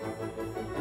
Música